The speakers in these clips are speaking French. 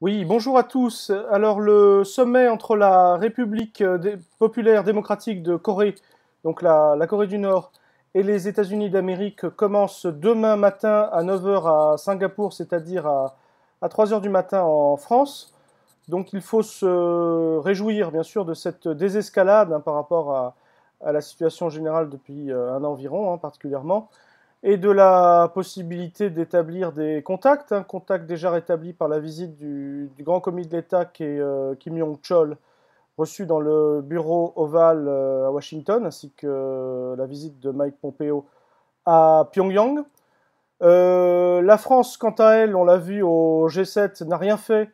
Oui, bonjour à tous. Alors le sommet entre la République euh, populaire démocratique de Corée, donc la, Corée du Nord, et les États-Unis d'Amérique commence demain matin à 9h à Singapour, c'est-à-dire à, 3h du matin en France. Donc il faut se réjouir bien sûr de cette désescalade hein, par rapport à, la situation générale depuis euh, un an environ hein, particulièrement et de la possibilité d'établir des contacts, un contact déjà rétabli par la visite du, grand comité de l'État qui est euh, Kim Yong-chol, reçu dans le bureau ovale euh, à Washington, ainsi que euh, la visite de Mike Pompeo à Pyongyang. la France, quant à elle, on l'a vu au G7, n'a rien fait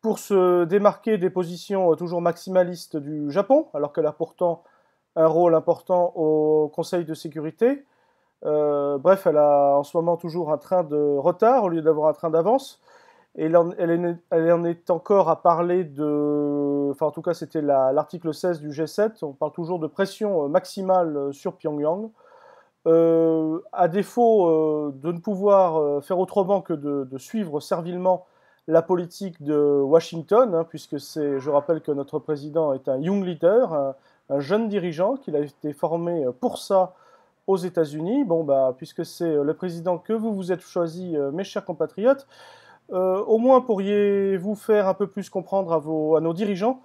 pour se démarquer des positions toujours maximalistes du Japon, alors qu'elle a pourtant un rôle important au Conseil de sécurité. Euh, bref, elle a en ce moment toujours un train de retard au lieu d'avoir un train d'avance. Et elle en, est, encore à parler de. Enfin, en tout cas, c'était l'article 16 du G7. On parle toujours de pression euh, maximale euh, sur Pyongyang. à défaut de ne pouvoir faire autrement que de, suivre servilement la politique de Washington, hein, puisque c'est, je rappelle que notre président est un young leader, un, un jeune dirigeant, qu'il a été formé pour ça aux États-Unis. Bon, bah, puisque c'est euh, le président que vous vous êtes choisi, euh, mes chers compatriotes, euh, au moins pourriez-vous faire un peu plus comprendre à, nos dirigeants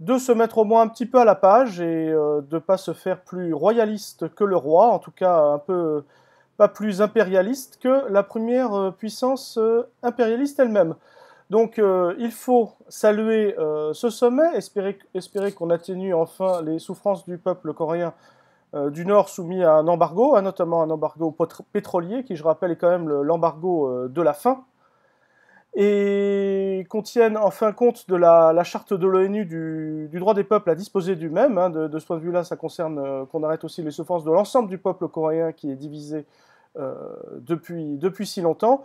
de se mettre au moins un petit peu à la page et de ne pas se faire plus royaliste que le roi, en tout cas un peu pas plus impérialiste que la première puissance impérialiste elle-même. Donc il faut saluer ce sommet, espérer, qu'on atténue enfin les souffrances du peuple coréen du Nord soumis à un embargo, hein, notamment un embargo pétrolier, qui je rappelle est quand même l'embargo euh, de la faim, et contiennent en fin compte de la, charte de l'ONU du, droit des peuples à disposer du même. Hein, de, ce point de vue-là, ça concerne euh, qu'on arrête aussi les souffrances de l'ensemble du peuple coréen qui est divisé depuis, depuis si longtemps.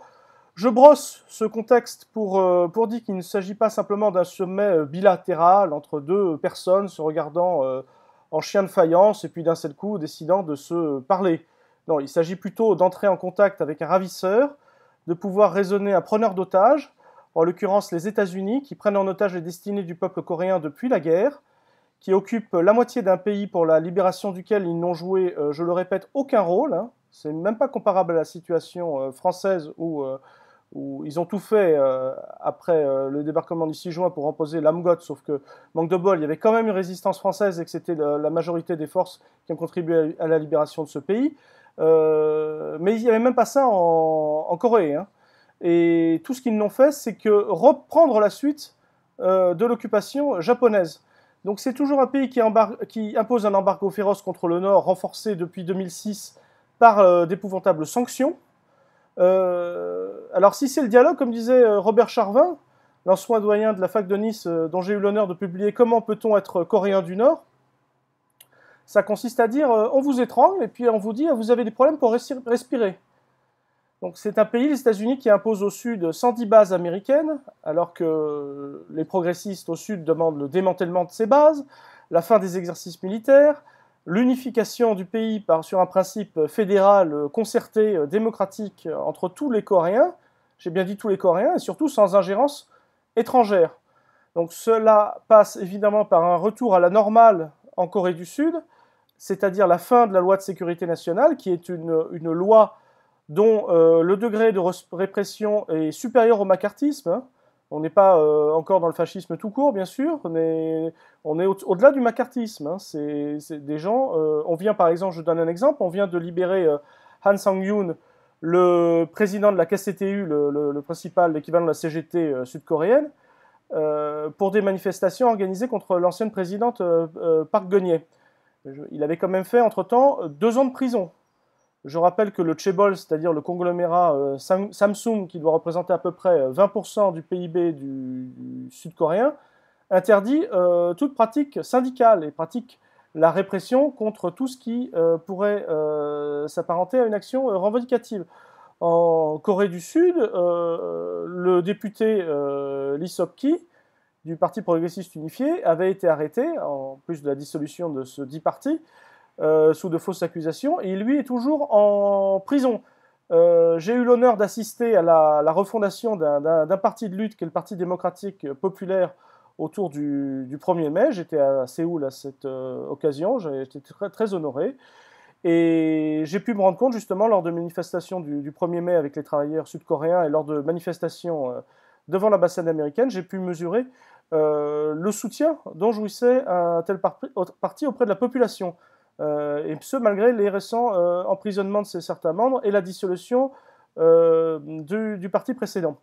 Je brosse ce contexte pour, pour dire qu'il ne s'agit pas simplement d'un sommet bilatéral entre deux personnes se regardant en chien de faïence et puis d'un seul coup décidant de se parler. Non, il s'agit plutôt d'entrer en contact avec un ravisseur, de pouvoir raisonner un preneur d'otages, en l'occurrence les États-Unis, qui prennent en otage les destinées du peuple coréen depuis la guerre, qui occupent la moitié d'un pays pour la libération duquel ils n'ont joué, euh, je le répète, aucun rôle. Hein. C'est même pas comparable à la situation euh, française où où ils ont tout fait euh, après euh, le débarquement du 6 juin pour imposer l'AMGOT, sauf que, manque de bol, il y avait quand même une résistance française et que c'était la, majorité des forces qui ont contribué à, la libération de ce pays. Euh, mais il n'y avait même pas ça en, Corée. Hein. Et tout ce qu'ils n'ont fait, c'est que reprendre la suite de l'occupation japonaise. Donc c'est toujours un pays qui, impose un embargo féroce contre le Nord, renforcé depuis 2006 par d'épouvantables sanctions. Alors si c'est le dialogue, comme disait euh, Robert Charvin, l'ancien doyen de la fac de Nice, euh, dont j'ai eu l'honneur de publier Comment peut-on être coréen du Nord ça consiste à dire on vous étrangle et puis on vous dit vous avez des problèmes pour respirer. Donc c'est un pays, les États-Unis, qui impose au sud 110 bases américaines, alors que les progressistes au sud demandent le démantèlement de ces bases, la fin des exercices militaires, l'unification du pays sur un principe fédéral, euh, concerté, euh, démocratique euh, entre tous les Coréens, j'ai bien dit tous les Coréens, et surtout sans ingérence étrangère. Donc cela passe évidemment par un retour à la normale en Corée du Sud, c'est-à-dire la fin de la loi de sécurité nationale, qui est une, une loi dont le degré de répression est supérieur au macartisme. Hein. On n'est pas euh, encore dans le fascisme tout court, bien sûr, mais on est au-delà du macartisme. Hein. C'est des gens. Euh, on vient, par exemple, je donne un exemple, on vient de libérer euh, Han Sang-yoon, le président de la KCTU, le, principal, l'équivalent de la CGT sud-coréenne, pour des manifestations organisées contre l'ancienne présidente Park Geun-hye. Il avait quand même fait, entre-temps, deux ans de prison. Je rappelle que le Chebol, c'est-à-dire le conglomérat euh, Samsung, qui doit représenter à peu près 20% euh, du PIB du, sud-coréen, interdit euh, toute pratique syndicale et pratique la répression contre tout ce qui pourrait s'apparenter à une action revendicative. En Corée du Sud, le député Lee Sok-ki du Parti progressiste unifié avait été arrêté, en plus de la dissolution de ce dit parti, euh, sous de fausses accusations, et lui est toujours en prison. j'ai eu l'honneur d'assister à la, refondation d'un parti de lutte qui est le Parti démocratique populaire autour du, 1er mai. J'étais à Séoul à cette occasion, j'étais très, très honoré. Et j'ai pu me rendre compte justement lors de manifestations du, 1er mai avec les travailleurs sud-coréens et lors de manifestations euh, devant l'ambassade américaine, j'ai pu mesurer euh, le soutien dont jouissait un tel parti auprès de la population. Euh, et ce, malgré les récents emprisonnements de certains membres et la dissolution du, parti précédent.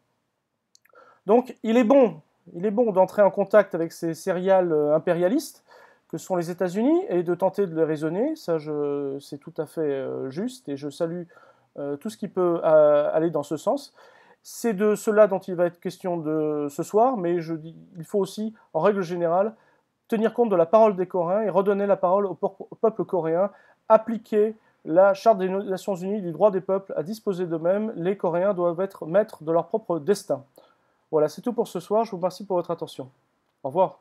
Donc il est bon, il est bon d'entrer en contact avec ces céréales impérialistes que sont les États-Unis et de tenter de les raisonner. Ça, c'est tout à fait euh, juste et je salue euh, tout ce qui peut euh, aller dans ce sens. C'est de cela dont il va être question de ce soir, mais il faut aussi, en règle générale, tenir compte de la parole des Coréens et redonner la parole au, peuple coréen, appliquer la Charte des Nations Unies du droit des peuples à disposer d'eux-mêmes. Les Coréens doivent être maîtres de leur propre destin. Voilà, c'est tout pour ce soir. Je vous remercie pour votre attention. Au revoir.